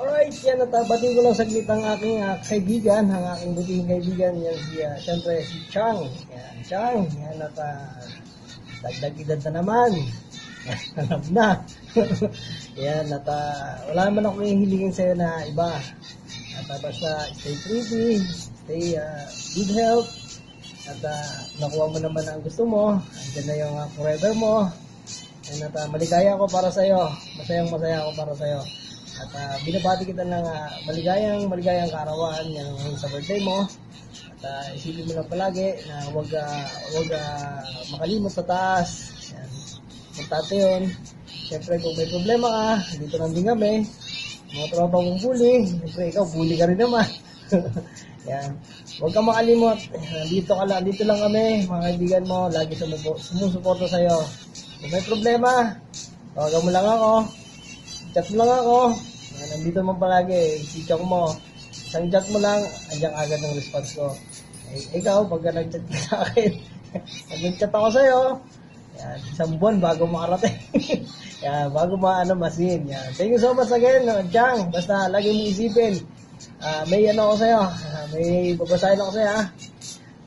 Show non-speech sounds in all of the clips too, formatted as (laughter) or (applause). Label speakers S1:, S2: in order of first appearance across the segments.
S1: Alright, yan at batiin ko lang saglit ang aking uh, kaibigan, ang aking butihing kaibigan, yan si, uh, syempre si Chang. Yan, Chang, yan at uh, dagdag edad na naman. (laughs) Alam na. (laughs) yan at uh, wala naman ako hihilingin sa'yo na iba. At uh, basta stay pretty, stay uh, good health, at uh, nakuha mo naman ang gusto mo, andyan na yung uh, forever mo. And at uh, maligaya ako para sa'yo, masayang masaya ako para sa'yo. At uh, binabati kita ng uh, maligayang, maligayang kaarawan ng sa birthday mo. At uh, isipin mo lang palagi na huwag, uh, huwag uh, makalimot sa taas. Yan. Importante yun. Siyempre kung may problema ka, dito lang kami. Mga tropa mong bully, siyempre ikaw bully ka rin naman. (laughs) Yan. Huwag kang makalimot. Dito ka lang, dito lang kami, mga kaibigan mo, lagi sumusuporta sa'yo. Kung may problema, tawagan mo lang ako. Chat mo lang ako. Nandito man palagi, i-check mo. Isang chat mo lang, andyan agad ng response ko. Eh, ikaw, pagka nag-chat ka sa akin, (laughs) nag-chat ako sa'yo, yan, isang buwan bago makarating. (laughs) yan, bago maano masin. Yan. Thank you so much again, Jang. Basta lagi mo isipin, uh, may ano ako sa'yo, uh, may babasahin ako sa'yo, ha?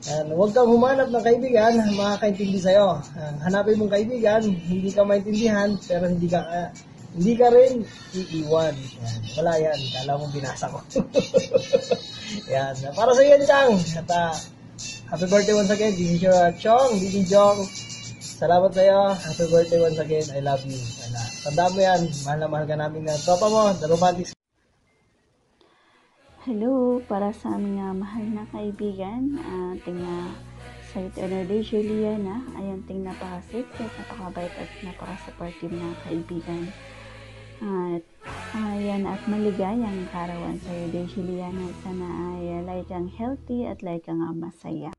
S1: And huwag kang humanap ng kaibigan, makakaintindi sa'yo. Uh, hanapin mong kaibigan, hindi ka maintindihan, pero hindi ka, uh, hindi ka rin iiwan. Yan. Wala yan. Kala mo binasa ko. (laughs) yan. Para sa iyo, Chang. At uh, happy birthday once again. This is your uh, Chong, Didi Jong. Salamat sa iyo. Happy birthday once again. I love you. Wala. Tandaan mo yan. Mahal na mahal ka namin na tropa mo. The Romantics.
S2: Hello, para sa aming uh, mahal na kaibigan, uh, Site Honor Day Juliana, ayun ting napaka-safe, napakabait at napaka-supportive na kaibigan. At ayan at maligayang karawan sa iyo Day Juliana, sana ay like kang healthy at like kang uh, masaya.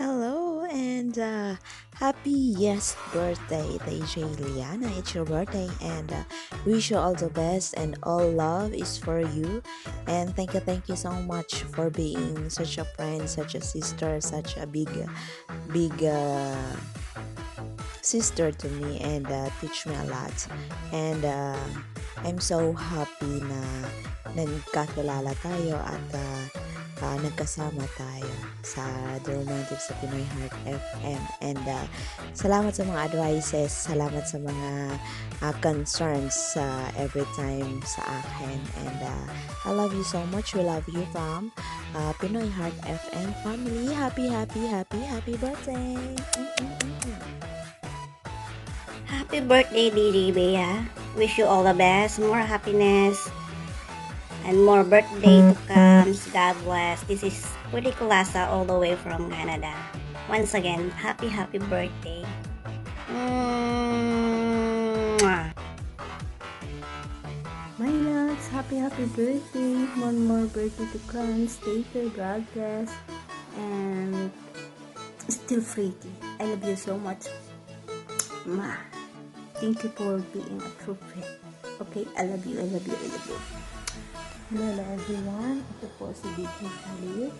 S3: Hello and uh, happy yes birthday, DJ Liana. It's your birthday and uh, wish you all the best and all love is for you. And thank you, thank you so much for being such a friend, such a sister, such a big, big uh, sister to me and uh, teach me a lot. And uh, I'm so happy na nagkakilala tayo at uh, uh, nagkasama tayo sa The Romantic sa Pinoy Heart FM. And uh, salamat sa mga advices, salamat sa mga uh, concerns uh, every time sa akin. And uh, I love you so much. We love you from uh, Pinoy Heart FM family. Happy, happy, happy, happy birthday! Mm-mm-mm.
S4: Happy birthday, Didi Bea. Wish you all the best, more happiness, and more birthday to come. God bless. This is Puri Kulasa all the way from Canada. Once again, happy, happy birthday. Mwah.
S2: My loves, happy happy birthday. One more birthday to come. Stay here, God bless. And still pretty. I love you so much. Ma. Thank you for being a true friend. Okay, I love you, I love you, I love you. Hello, everyone. Ito po si DJ Khalid.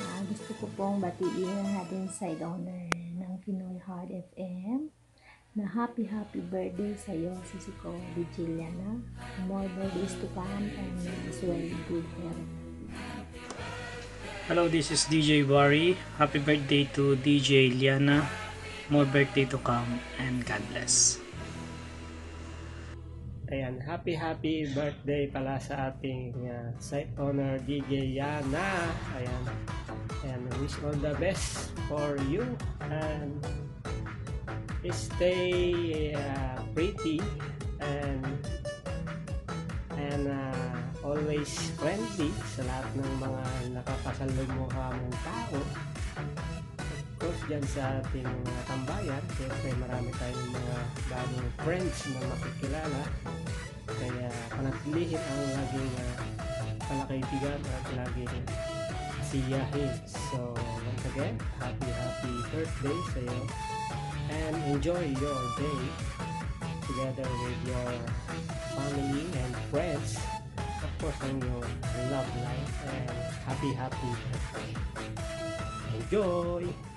S2: Ah, gusto ko pong batiin ang ating side owner ng Pinoy Heart FM na happy happy birthday sa iyo, sisi ko, DJ Liana. More birthdays to come and as well good health.
S5: Hello, this is DJ Barry. Happy birthday to DJ Liana. More birthday to come and God bless.
S1: Ayan, happy happy birthday pala sa ating uh, site owner DJ Yana. Ayan. Ayan, wish all the best for you and stay uh, pretty and and uh, always friendly sa lahat ng mga nakakasalumuha mong tao. Course, dyan sa ating mga tambayan, siyempre marami tayong mga bagong friends na makikilala. Kaya panatilihin ang laging uh, palakaibigan at laging siyahin. So, once again, happy happy birthday sa iyo and enjoy your day together with your family and friends. Of course, on your love life and happy happy birthday. Enjoy!